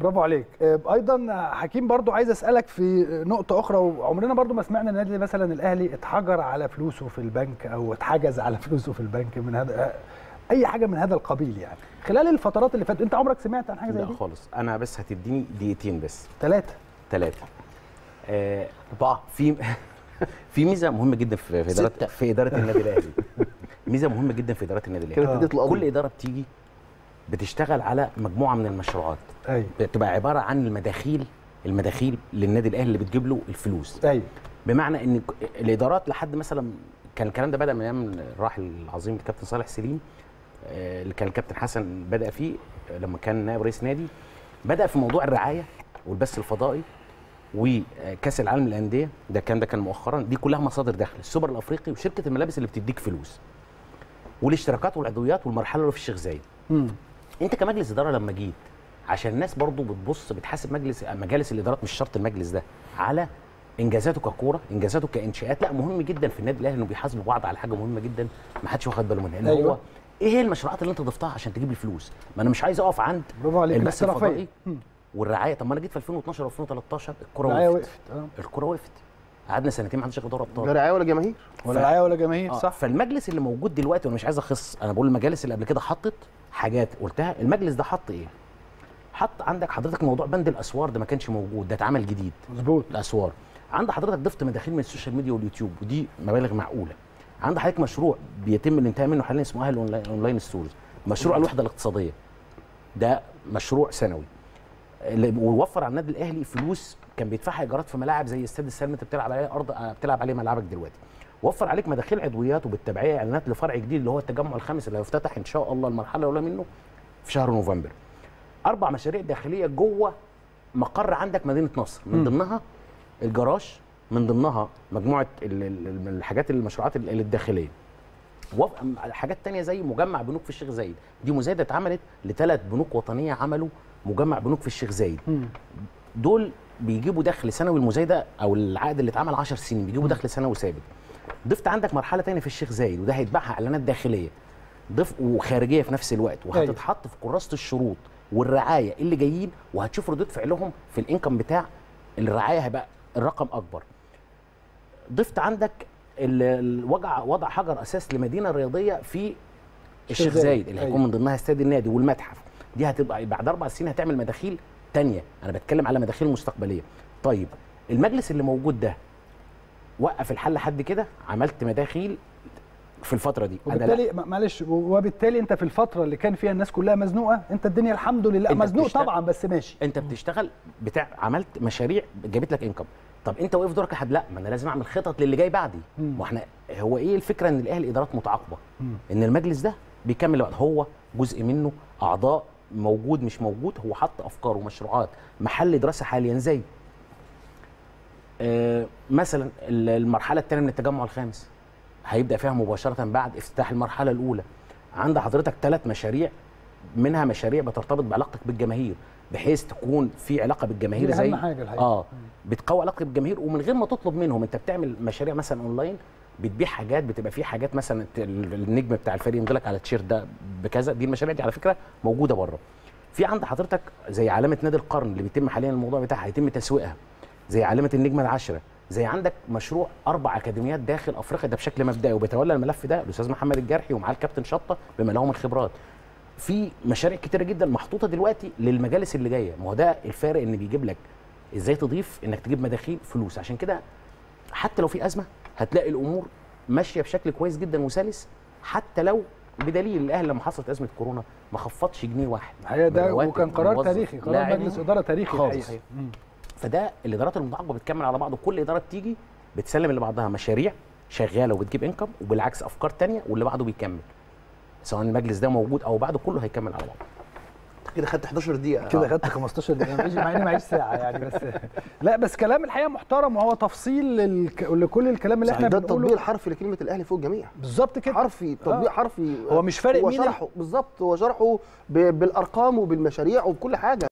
برافو عليك. آه، أيضا حكيم برضو عايز أسألك في نقطة أخرى وعمرنا برضو ما سمعنا النادي مثلا الأهلي اتحجر على فلوسه في البنك أو اتحجز على فلوسه في البنك من هذا أي حاجة من هذا القبيل يعني. خلال الفترات اللي فاتت أنت عمرك سمعت عن حاجة زي لا دي؟ خالص. أنا بس هتديني دقيقتين بس. ثلاثة ثلاثة آه في في ميزة مهمة جدا في في إدارة. في إدارة النادي الأهلي. ميزة مهمة جدا في إدارة النادي الأهلي. القضية. كل إدارة بتيجي بتشتغل على مجموعة من المشروعات. أيوه. بتبقى عبارة عن المداخيل المداخيل للنادي الأهلي اللي بتجيب له الفلوس. أيوه. بمعنى إن الإدارات لحد مثلا كان الكلام ده بدأ من أيام الراحل العظيم الكابتن صالح سليم. آه، اللي كان الكابتن حسن بدأ فيه لما كان نائب رئيس نادي بدأ في موضوع الرعاية والبث الفضائي وكأس العالم للأندية. ده كان ده كان مؤخرا. دي كلها مصادر دخل السوبر الأفريقي وشركة الملابس اللي بتديك فلوس. والاشتراكات والعضويات والمرحلة اللي في الشيخ زايد. انت كمجلس إدارة لما جيت عشان الناس برضو بتبص بتحاسب مجلس مجالس الإدارات مش شرط المجلس ده على إنجازاته ككورة إنجازاته كإنشاءات. لا مهم جدا في النادي الأهلي إنه بيحاسبوا بعض على حاجة مهمة جدا ما حدش واخد باله منها. ان أيوة. هو إيه هي المشروعات اللي أنت ضفتها عشان تجيب لي فلوس ما أنا مش عايز أقف عند برافو عليك. البث. الفضائي. والرعاية. طب ما أنا جيت في 2012 و2013 الكوره وقفت. وقفت آه. الكوره وقفت. قعدنا سنتين ما حدش ياخد دوري أبطال. لا رعاية ولا جماهير. ولا رعاية ولا جماهير آه، صح. فالمجلس اللي موجود دلوقتي وأنا مش عايز أخص أنا بقول المجالس اللي قبل كده حطت حاجات قلتها المجلس ده حط إيه؟ حط عندك حضرتك موضوع بند الأسوار ده ما كانش موجود ده اتعمل جديد. مظبوط. الأسوار. عند حضرتك ضفت مداخيل من ال social media واليوتيوب ودي مبالغ معقولة. عند حضرتك مشروع بيتم الانتهاء منه حاليا اسمه أهلي online stores مشروع الوحدة الاقتصادية. ده مشروع سنوي. ووفر على النادي الأهلي فلوس كان بيدفعها إيجارات في ملاعب زي استاد السلم أنت بتلعب عليه أرض بتلعب عليه ملعبك دلوقتي. وفر عليك مداخيل عضويات وبالتبعيه إعلانات لفرع جديد اللي هو التجمع الخامس اللي هيفتتح إن شاء الله المرحلة الأولى منه في شهر نوفمبر. أربع مشاريع داخلية جوه مقر عندك مدينة نصر. من ضمنها الجراج من ضمنها مجموعة ال- ال- ال- الحاجات المشروعات ال- الداخلية. حاجات تانية زي مجمع بنوك في الشيخ زايد. دي مزايدة اتعملت لثلاث بنوك وطنية عملوا مجمع بنوك في الشيخ زايد. دول بيجيبوا دخل سنوي المزايدة أو العقد اللي اتعمل 10 سنين بيجيبوا دخل سنوي ثابت. ضفت عندك مرحلة تانية في الشيخ زايد وده هيتباعها إعلانات داخلية. ضف وخارجية في نفس الوقت وهتتحط في كراسة الشروط والرعاية اللي جايين وهتشوف ردود فعلهم في الإنكم بتاع الرعاية هيبقى الرقم أكبر. ضفت عندك ال- الوضع وضع حجر أساس لمدينة رياضية في الشيخ زايد. زايد اللي هيكون أيوة. من ضمنها استاد النادي والمتحف. دي هتبقى بعد أربع سنين هتعمل مداخيل تانية. أنا بتكلم على مداخيل مستقبلية. طيب المجلس اللي موجود ده وقف الحل لحد كده عملت مداخيل في الفترة دي. أنا لا. وبالتالي معلش وبالتالي أنت في الفترة اللي كان فيها الناس كلها مزنوقة أنت الدنيا الحمد لله مزنوق بتشتغل- طبعا بس ماشي. أنت بتشتغل بتاع عملت مشاريع جابت لك انكم طب أنت واقف دورك حد لا ما أنا لازم أعمل خطط للي جاي بعدي. ما إحنا هو إيه الفكرة إن الاهلي إدارات متعاقبة. إن المجلس ده بيكمل الوقت هو جزء منه أعضاء موجود مش موجود هو حط أفكار ومشروعات. محل دراسة حاليا زي مثلا ال- المرحلة الثانية من التجمع الخامس. هيبدأ فيها مباشرة بعد افتتاح المرحلة الأولى. عند حضرتك ثلاث مشاريع منها مشاريع بترتبط بعلاقتك بالجماهير بحيث تكون في علاقة بالجماهير دي زي أهم حاجة الحقيقة. آه بتقوي علاقتك بالجماهير ومن غير ما تطلب منهم. أنت بتعمل مشاريع مثلا أونلاين بتبيع حاجات بتبقى في حاجات مثلا النجم بتاع الفريق يمضي لك على التيشيرت ده بكذا. دي المشاريع دي على فكرة موجودة بره. في عند حضرتك زي علامة نادي القرن اللي بيتم حاليا الموضوع بتاعها هيتم تسويقها. زي علامة النجمة العشره زي عندك مشروع أربع أكاديميات داخل أفريقيا ده بشكل مبدئي. وبيتولى الملف ده الأستاذ محمد الجرحي ومعاه الكابتن شطة بما له من خبرات في مشاريع كتيرة جدا محطوطة دلوقتي للمجالس اللي جاية. ما هو ده الفارق إن بيجيب لك إزاي تضيف إنك تجيب مداخيل فلوس. عشان كده حتى لو في أزمة هتلاقي الأمور ماشية بشكل كويس جدا وسلس حتى لو بدليل الأهلي لما حصلت أزمة كورونا ما خفضش جنيه واحد. الحقيقة من ده وكان قرار. تاريخي قرار مجلس إدارة تاريخي. خالص. فده الادارات المتعاقبه بتكمل على بعض وكل اداره بتيجي بتسلم اللي بعضها مشاريع شغاله وبتجيب انكم وبالعكس افكار تانية واللي بعده بيكمل. سواء المجلس ده موجود أو بعده كله هيكمل على بعض كده خدت 11 دقيقة. كده خدت 15 دقيقة. ماشي مع إني معيش ساعة يعني بس لا بس كلام الحقيقة محترم وهو تفصيل للك... لكل الكلام اللي إحنا ده التطبيق بنقوله الحرفي لكلمة الأهلي فوق الجميع. بالظبط كده. حرفي تطبيق آه. حرفي. هو مش فارق هو مين ال- شرحه. بالظبط هو شرحه ب- بالأرقام وبالمشاريع وبكل حاجة.